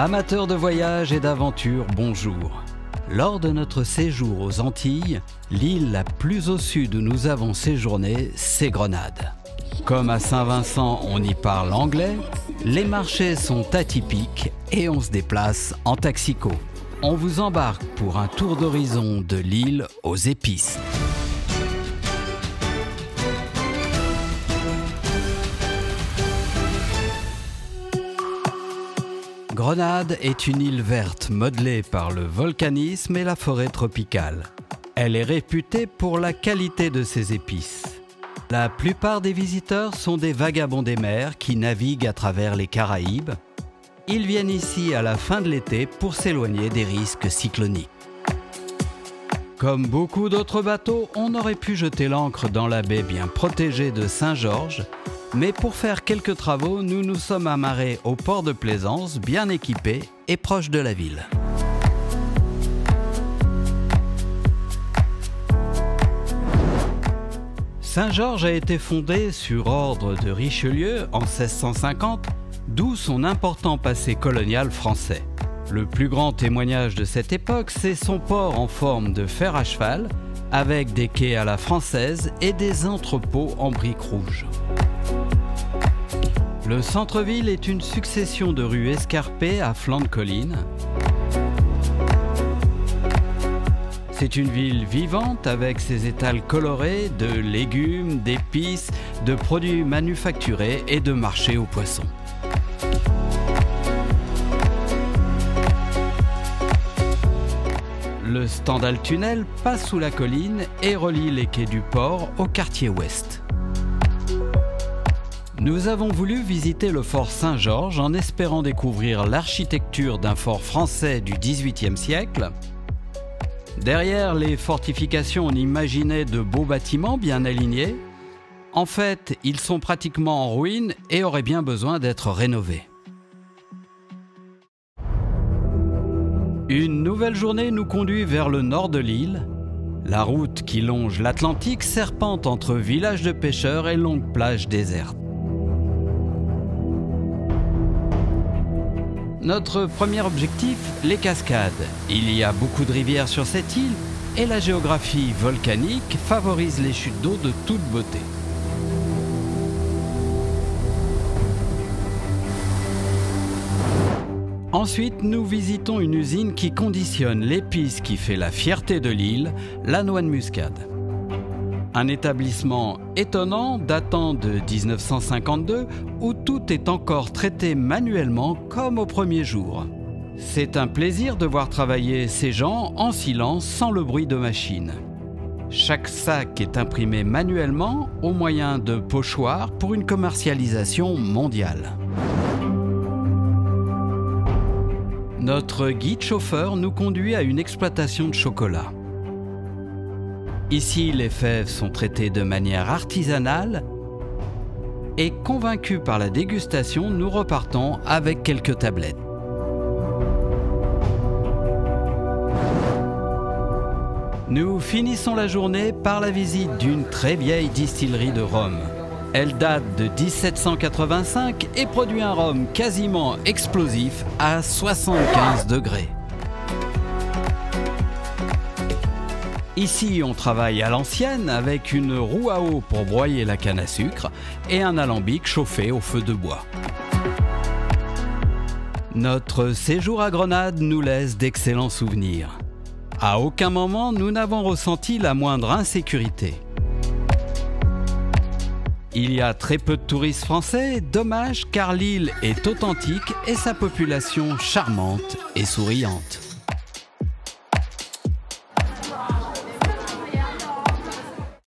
Amateurs de voyage et d'aventure, bonjour. Lors de notre séjour aux Antilles, l'île la plus au sud où nous avons séjourné, c'est Grenade. Comme à Saint-Vincent, on y parle anglais, les marchés sont atypiques et on se déplace en taxico. On vous embarque pour un tour d'horizon de l'île aux épices. Grenade est une île verte modelée par le volcanisme et la forêt tropicale. Elle est réputée pour la qualité de ses épices. La plupart des visiteurs sont des vagabonds des mers qui naviguent à travers les Caraïbes. Ils viennent ici à la fin de l'été pour s'éloigner des risques cycloniques. Comme beaucoup d'autres bateaux, on aurait pu jeter l'ancre dans la baie bien protégée de Saint-Georges mais pour faire quelques travaux, nous nous sommes amarrés au port de Plaisance, bien équipé et proche de la ville. Saint-Georges a été fondé sur ordre de Richelieu en 1650, d'où son important passé colonial français. Le plus grand témoignage de cette époque, c'est son port en forme de fer à cheval, avec des quais à la française et des entrepôts en briques rouges. Le centre-ville est une succession de rues escarpées à flanc de colline. C'est une ville vivante avec ses étals colorés de légumes, d'épices, de produits manufacturés et de marchés aux poissons. Le Stendhal Tunnel passe sous la colline et relie les quais du port au quartier ouest. Nous avons voulu visiter le fort Saint-Georges en espérant découvrir l'architecture d'un fort français du XVIIIe siècle. Derrière les fortifications, on imaginait de beaux bâtiments bien alignés. En fait, ils sont pratiquement en ruine et auraient bien besoin d'être rénovés. Une nouvelle journée nous conduit vers le nord de l'île. La route qui longe l'Atlantique serpente entre villages de pêcheurs et longues plages désertes. Notre premier objectif, les cascades. Il y a beaucoup de rivières sur cette île et la géographie volcanique favorise les chutes d'eau de toute beauté. Ensuite, nous visitons une usine qui conditionne l'épice qui fait la fierté de l'île, la noix de muscade. Un établissement étonnant datant de 1952 où tout est encore traité manuellement comme au premier jour. C'est un plaisir de voir travailler ces gens en silence sans le bruit de machine. Chaque sac est imprimé manuellement au moyen de pochoirs pour une commercialisation mondiale. Notre guide chauffeur nous conduit à une exploitation de chocolat. Ici, les fèves sont traitées de manière artisanale et convaincus par la dégustation, nous repartons avec quelques tablettes. Nous finissons la journée par la visite d'une très vieille distillerie de rhum. Elle date de 1785 et produit un rhum quasiment explosif à 75 degrés. Ici, on travaille à l'ancienne avec une roue à eau pour broyer la canne à sucre et un alambic chauffé au feu de bois. Notre séjour à Grenade nous laisse d'excellents souvenirs. À aucun moment nous n'avons ressenti la moindre insécurité. Il y a très peu de touristes français, dommage car l'île est authentique et sa population charmante et souriante.